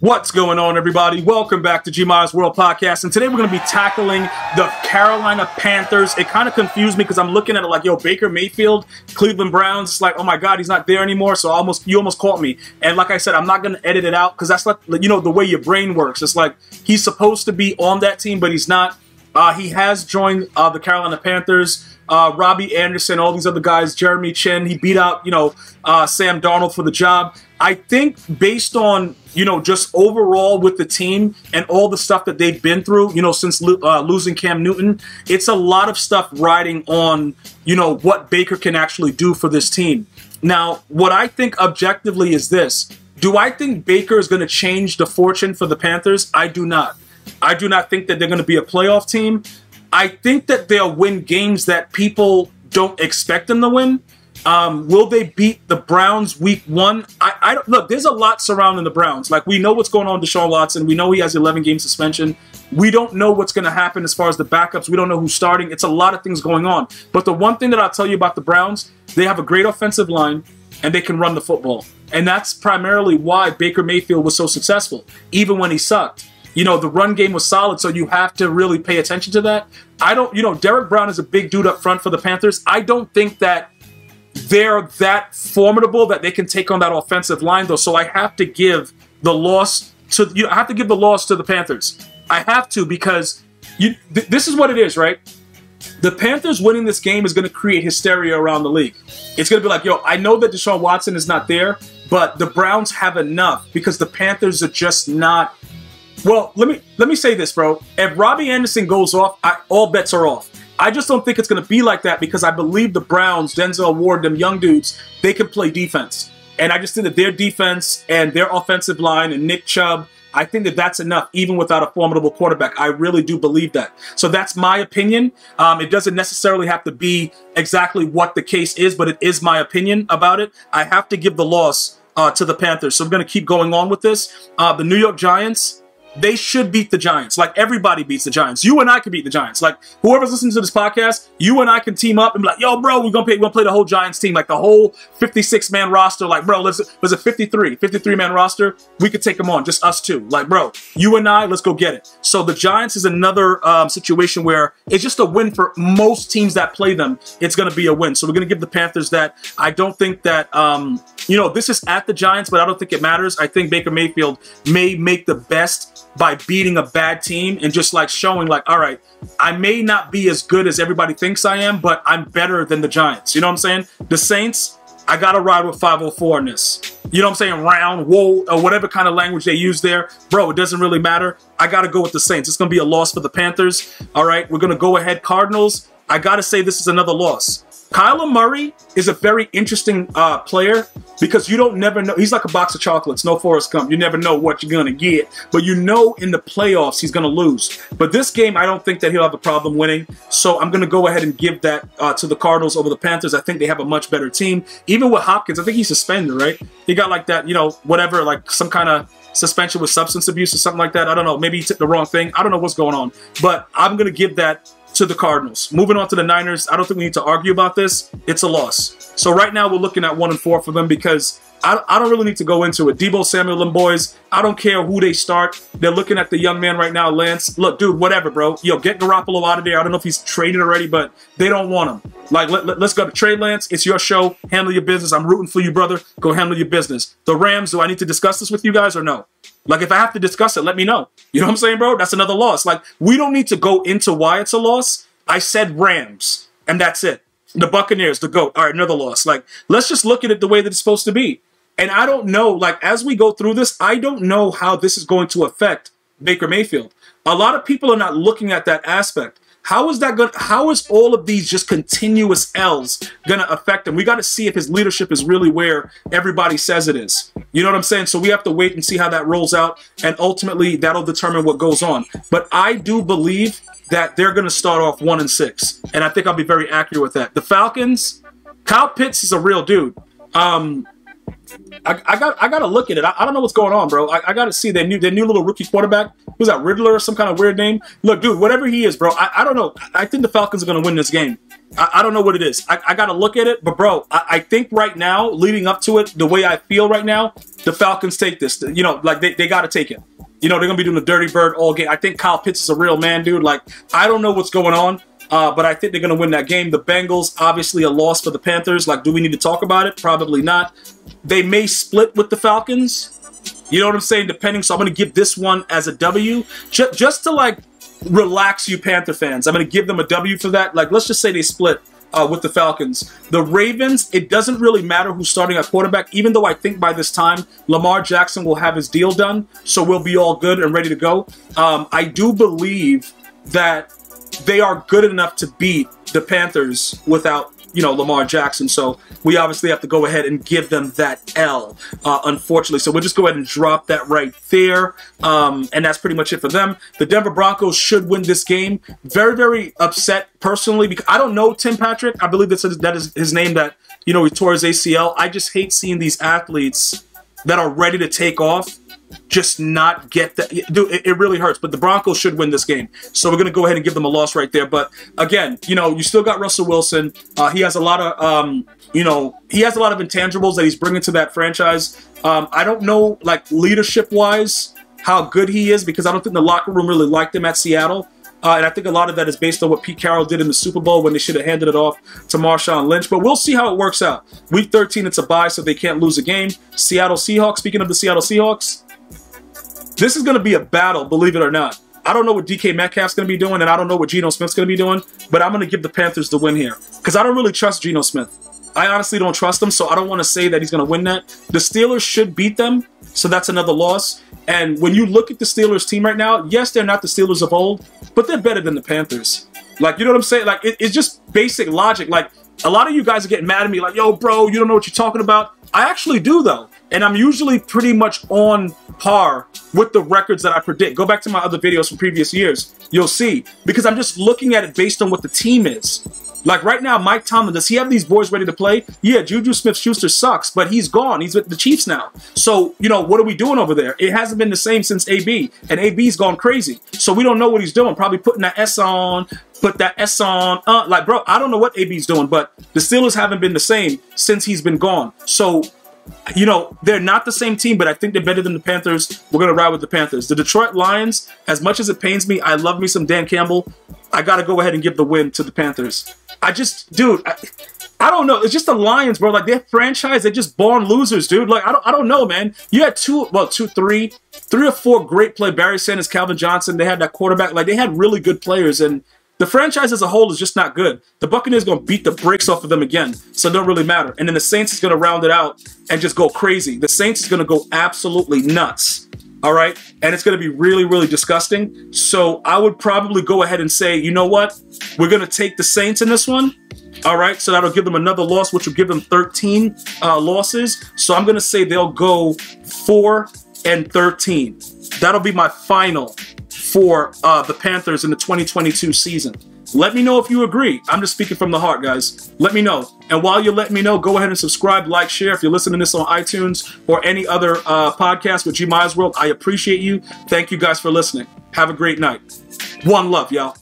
What's going on, everybody? Welcome back to Gmias World Podcast. And today we're going to be tackling the Carolina Panthers. It kind of confused me because I'm looking at it like, yo, Baker Mayfield, Cleveland Browns. It's like, oh my God, he's not there anymore. So almost, you almost caught me. And like I said, I'm not going to edit it out because that's like, you know, the way your brain works. It's like he's supposed to be on that team, but he's not. Uh, he has joined uh, the Carolina Panthers. Uh, Robbie Anderson, all these other guys, Jeremy Chinn. He beat out, you know, uh, Sam Darnold for the job. I think based on you know just overall with the team and all the stuff that they've been through, you know, since lo- uh, losing Cam Newton, it's a lot of stuff riding on you know what Baker can actually do for this team. Now, what I think objectively is this: Do I think Baker is going to change the fortune for the Panthers? I do not. I do not think that they're going to be a playoff team. I think that they'll win games that people don't expect them to win. Um, will they beat the Browns week one? I, I don't look. There's a lot surrounding the Browns. Like we know what's going on with Deshaun Watson. We know he has 11 game suspension. We don't know what's going to happen as far as the backups. We don't know who's starting. It's a lot of things going on. But the one thing that I'll tell you about the Browns, they have a great offensive line and they can run the football. And that's primarily why Baker Mayfield was so successful, even when he sucked you know, the run game was solid, so you have to really pay attention to that. I don't, you know, Derrick Brown is a big dude up front for the Panthers. I don't think that they're that formidable that they can take on that offensive line, though. So I have to give the loss to you. Know, I have to give the loss to the Panthers. I have to because you. Th- this is what it is, right? The Panthers winning this game is going to create hysteria around the league. It's going to be like, yo, I know that Deshaun Watson is not there, but the Browns have enough because the Panthers are just not well, let me let me say this, bro. If Robbie Anderson goes off, I, all bets are off. I just don't think it's going to be like that because I believe the Browns, Denzel Ward, them young dudes, they can play defense. And I just think that their defense and their offensive line and Nick Chubb, I think that that's enough, even without a formidable quarterback. I really do believe that. So that's my opinion. Um, it doesn't necessarily have to be exactly what the case is, but it is my opinion about it. I have to give the loss uh, to the Panthers. So I'm going to keep going on with this. Uh, the New York Giants, they should beat the Giants. Like everybody beats the Giants. You and I can beat the Giants. Like whoever's listening to this podcast, you and I can team up and be like, yo, bro, we're gonna play, we're gonna play the whole Giants team, like the whole 56 man roster. Like, bro, let's was it 53, 53 man roster. We could take them on, just us two. Like, bro, you and I, let's go get it. So the Giants is another um, situation where it's just a win for most teams that play them. It's gonna be a win. So we're gonna give the Panthers that. I don't think that um, you know this is at the Giants, but I don't think it matters. I think Baker Mayfield may make the best by beating a bad team and just like showing like, all right, I may not be as good as everybody thinks I am, but I'm better than the Giants. You know what I'm saying? The Saints, I gotta ride with 504 in this. You know what I'm saying? Round, whoa, or whatever kind of language they use there. Bro, it doesn't really matter. I gotta go with the Saints. It's gonna be a loss for the Panthers. All right, we're gonna go ahead. Cardinals, I gotta say this is another loss. Kyler Murray is a very interesting uh, player because you don't never know. He's like a box of chocolates, no Forrest Gump. You never know what you're going to get, but you know in the playoffs he's going to lose. But this game, I don't think that he'll have a problem winning. So I'm going to go ahead and give that uh, to the Cardinals over the Panthers. I think they have a much better team. Even with Hopkins, I think he's suspended, right? He got like that, you know, whatever, like some kind of suspension with substance abuse or something like that. I don't know. Maybe he took the wrong thing. I don't know what's going on. But I'm going to give that to the Cardinals. Moving on to the Niners, I don't think we need to argue about this. It's a loss. So right now we're looking at one and four for them because I, I don't really need to go into it. Deebo Samuel and boys, I don't care who they start. They're looking at the young man right now, Lance. Look, dude, whatever, bro. Yo, get Garoppolo out of there. I don't know if he's traded already, but they don't want him. Like, let, let, let's go to Trey Lance. It's your show. Handle your business. I'm rooting for you, brother. Go handle your business. The Rams, do I need to discuss this with you guys or no? Like, if I have to discuss it, let me know. You know what I'm saying, bro? That's another loss. Like, we don't need to go into why it's a loss. I said Rams, and that's it. The Buccaneers, the GOAT. All right, another loss. Like, let's just look at it the way that it's supposed to be. And I don't know, like, as we go through this, I don't know how this is going to affect Baker Mayfield. A lot of people are not looking at that aspect. How is that going? How is all of these just continuous L's going to affect him? We got to see if his leadership is really where everybody says it is. You know what I'm saying? So we have to wait and see how that rolls out, and ultimately that'll determine what goes on. But I do believe that they're going to start off one and six, and I think I'll be very accurate with that. The Falcons, Kyle Pitts is a real dude. Um, I, I, got I got to look at it. I, I, don't know what's going on, bro. I, I got to see their new their new little rookie quarterback. Who's that? Riddler or some kind of weird name? Look, dude, whatever he is, bro. I, I don't know. I think the Falcons are to win this game. I, don't know what it is. I, I got to look at it, but bro, I, think right now, leading up to it, the way I feel right now, the Falcons take this. You know, like they, they got to take it. You know, they're to be doing the dirty bird all game. I think Kyle Pitts is a real man, dude. Like, I don't know what's going on, uh, but I think they're going to win that game. The Bengals, obviously a loss for the Panthers. Like, do we need to talk about it? Probably not. They may split with the Falcons. You know what I'm saying? Depending. So I'm going to give this one as a W. Just, just to, like, relax you Panther fans. I'm going to give them a W for that. Like, let's just say they split uh, with the Falcons. The Ravens, it doesn't really matter who's starting at quarterback, even though I think by this time Lamar Jackson will have his deal done, so we'll be all good and ready to go. Um, I do believe that they are good enough to beat the Panthers without you know, Lamar Jackson. So we obviously have to go ahead and give them that L, uh, unfortunately. So we'll just go ahead and drop that right there. Um, and that's pretty much it for them. The Denver Broncos should win this game. Very, very upset personally because I don't know Tim Patrick. I believe that's that is his name that, you know, he tore his ACL. I just hate seeing these athletes that are ready to take off just not get that. Dude, it, it, really hurts. But the Broncos should win this game. So we're going to go ahead and give them a loss right there. But again, you know, you still got Russell Wilson. Uh, he has a lot of, um, you know, he has a lot of intangibles that he's bringing to that franchise. Um, I don't know, like, leadership wise, how good he is because I don't think the locker room really liked him at Seattle. Uh, and I think a lot of that is based on what Pete Carroll did in the Super Bowl when they should have handed it off to Marshawn Lynch. But we'll see how it works out. Week 13, it's a bye, so they can't lose a game. Seattle Seahawks, speaking of the Seattle Seahawks, this is going to be a battle, believe it or not. I don't know what DK Metcalf's going to be doing, and I don't know what Geno Smith's going to be doing, but I'm going to give the Panthers the win here because I don't really trust Geno Smith. I honestly don't trust him, so I don't want to say that he's going to win that. The Steelers should beat them, so that's another loss. And when you look at the Steelers team right now, yes, they're not the Steelers of old, but they're better than the Panthers. Like, you know what I'm saying? Like, it, it's just basic logic. Like, a lot of you guys are getting mad at me, like, yo, bro, you don't know what you're talking about. I actually do, though. And I'm usually pretty much on par with the records that I predict. Go back to my other videos from previous years. You'll see. Because I'm just looking at it based on what the team is. Like right now, Mike Tomlin, does he have these boys ready to play? Yeah, Juju Smith-Schuster sucks, but he's gone. He's with the Chiefs now. So, you know, what are we doing over there? It hasn't been the same since AB, and AB's gone crazy. So we don't know what he's doing. Probably putting that S on, put that S on. Uh, like, bro, I don't know what AB's doing, but the Steelers haven't been the same since he's been gone. So you know, they're not the same team, but I think they're better than the Panthers. We're going to ride with the Panthers. The Detroit Lions, as much as it pains me, I love me some Dan Campbell. I got to go ahead and give the win to the Panthers. I just, dude, I, I don't know. It's just the Lions, bro. Like, their franchise, they're just born losers, dude. Like, I don't, I don't know, man. You had two, well, two, three, three or four great play. Barry Sanders, Calvin Johnson. They had that quarterback. Like, they had really good players, and the franchise as a whole is just not good. The Buccaneers going to beat the brakes off of them again, so it don't really matter. And then the Saints is going to round it out and just go crazy. The Saints is going to go absolutely nuts. All right. And it's going to be really, really disgusting. So I would probably go ahead and say, you know what? We're going to take the Saints in this one. All right. So that'll give them another loss, which will give them 13 uh, losses. So I'm going to say they'll go 4 and 13. That'll be my final for uh, the Panthers in the 2022 season. Let me know if you agree. I'm just speaking from the heart, guys. Let me know. And while you're letting me know, go ahead and subscribe, like, share. If you're listening to this on iTunes or any other uh, podcast with Gmias World, I appreciate you. Thank you guys for listening. Have a great night. One love, y'all.